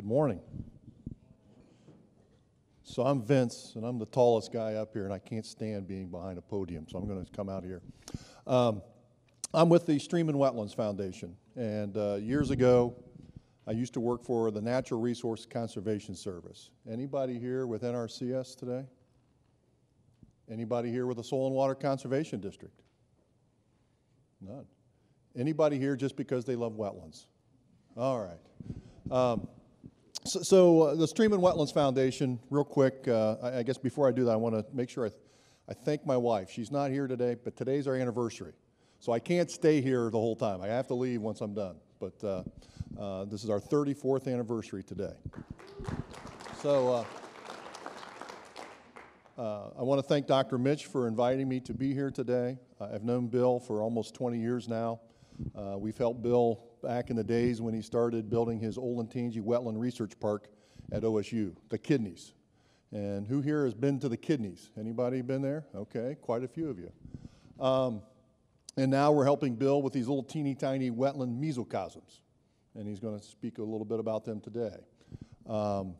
Good morning. So I'm Vince, and I'm the tallest guy up here, and I can't stand being behind a podium, so I'm going to come out here. Um, I'm with the Stream and Wetlands Foundation, and uh, years ago, I used to work for the Natural Resource Conservation Service. Anybody here with NRCS today? Anybody here with the Soil and Water Conservation District? None. Anybody here just because they love wetlands? All right. Um, so, so uh, the Stream and Wetlands Foundation, real quick, uh, I, I guess before I do that, I want to make sure I, th- I thank my wife. She's not here today, but today's our anniversary. So I can't stay here the whole time. I have to leave once I'm done. But uh, uh, this is our 34th anniversary today. So uh, uh, I want to thank Dr. Mitsch for inviting me to be here today. I've known Bill for almost 20 years now. Uh, we've helped Bill back in the days when he started building his Olentangy Wetland Research Park at OSU, the Kidneys. And who here has been to the Kidneys? Anybody been there? Okay, quite a few of you. Um, and now we're helping Bill with these little teeny tiny wetland mesocosms. And he's going to speak a little bit about them today. Um,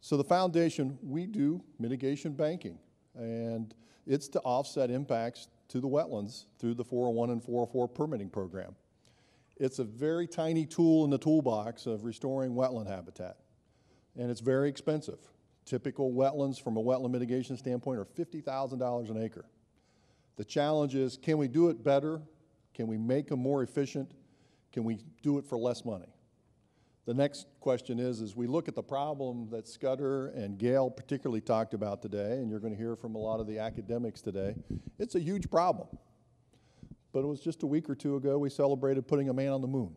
so the foundation, we do mitigation banking, and it's to offset impacts to the wetlands through the 401 and 404 permitting program. It's a very tiny tool in the toolbox of restoring wetland habitat, and it's very expensive. Typical wetlands from a wetland mitigation standpoint are $50,000 an acre. The challenge is, can we do it better? Can we make them more efficient? Can we do it for less money? The next question is, as we look at the problem that Scudder and Gail particularly talked about today, and you're going to hear from a lot of the academics today, it's a huge problem. But it was just a week or two ago we celebrated putting a man on the moon.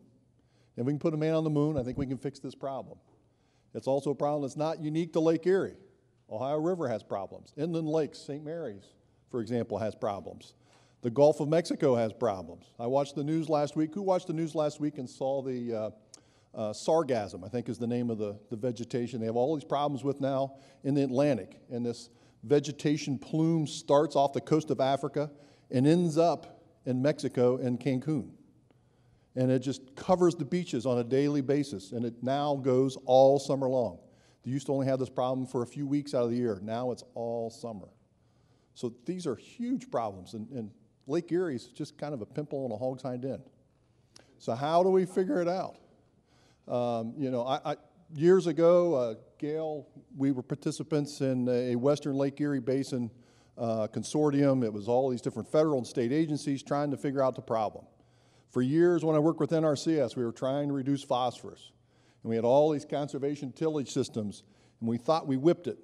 If we can put a man on the moon, I think we can fix this problem. It's also a problem that's not unique to Lake Erie. Ohio River has problems. Inland Lakes, St. Mary's, for example, has problems. The Gulf of Mexico has problems. I watched the news last week. Who watched the news last week and saw the uh, uh, sargassum, I think is the name of the, the vegetation. They have all these problems with now in the Atlantic. And this vegetation plume starts off the coast of Africa and ends up in Mexico and Cancun. And it just covers the beaches on a daily basis. And it now goes all summer long. They used to only have this problem for a few weeks out of the year. Now it's all summer. So these are huge problems. And, and Lake Erie is just kind of a pimple on a hog's hind end. So, how do we figure it out? Um, you know, I, I, years ago, uh, Gail, we were participants in a Western Lake Erie Basin uh, consortium. It was all these different federal and state agencies trying to figure out the problem. For years, when I worked with NRCS, we were trying to reduce phosphorus. And we had all these conservation tillage systems, and we thought we whipped it.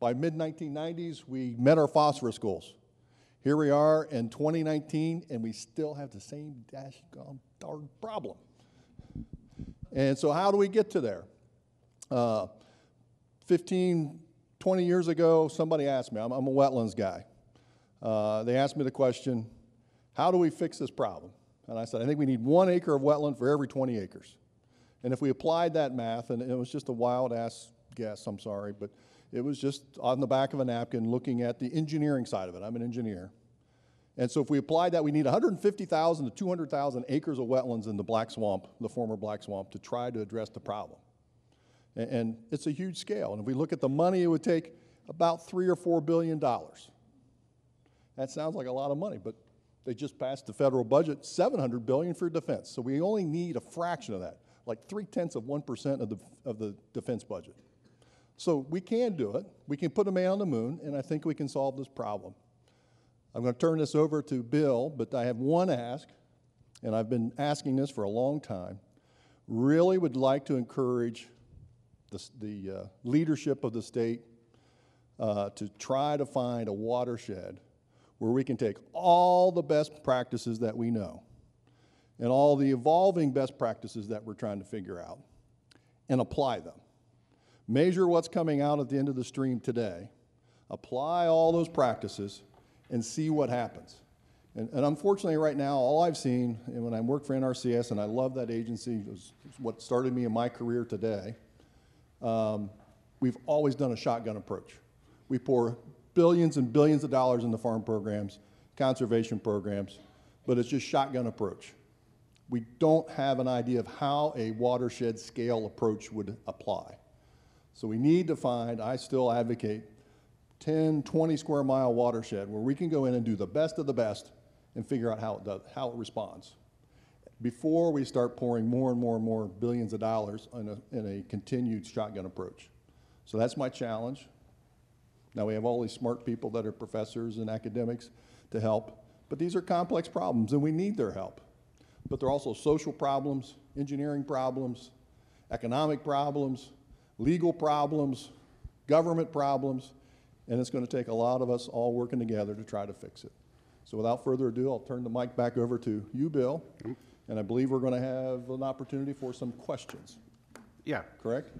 By mid 1990s, we met our phosphorus goals. Here we are in 2019, and we still have the same dash darn problem. And so, how do we get to there? Uh, 15, 20 years ago, somebody asked me, I'm, I'm a wetlands guy. Uh, they asked me the question, how do we fix this problem? And I said, I think we need one acre of wetland for every 20 acres. And if we applied that math, and it was just a wild ass guess, I'm sorry, but it was just on the back of a napkin looking at the engineering side of it. I'm an engineer. And so if we applied that, we need 150,000 to 200,000 acres of wetlands in the Black Swamp, the former Black Swamp, to try to address the problem. And, it's a huge scale. And if we look at the money, it would take about three or four billion dollars. That sounds like a lot of money, but they just passed the federal budget, 700 billion for defense. So we only need a fraction of that, like three tenths of 1% of the, of the defense budget. So we can do it. We can put a man on the moon, and I think we can solve this problem. I'm going to turn this over to Bill, but I have one ask, and I've been asking this for a long time. Really would like to encourage the, the uh, leadership of the state uh, to try to find a watershed where we can take all the best practices that we know and all the evolving best practices that we're trying to figure out and apply them. Measure what's coming out at the end of the stream today, apply all those practices, and see what happens. And, and, unfortunately, right now, all I've seen, and when I worked for NRCS, and I love that agency, it was what started me in my career today, um, we've always done a shotgun approach. We pour billions and billions of dollars into farm programs, conservation programs, but it's just shotgun approach. we don't have an idea of how a watershed scale approach would apply. So we need to find, I still advocate, 10, 20 square mile watershed where we can go in and do the best of the best and figure out how it does, how it responds. Before we start pouring more and more and more billions of dollars in a, in a continued shotgun approach. So that's my challenge. Now, we have all these smart people that are professors and academics to help, but these are complex problems and we need their help. But they're also social problems, engineering problems, economic problems, legal problems, government problems, and it's going to take a lot of us all working together to try to fix it. So without further ado, I'll turn the mic back over to you, Bill, and I believe we're going to have an opportunity for some questions, Yeah. correct?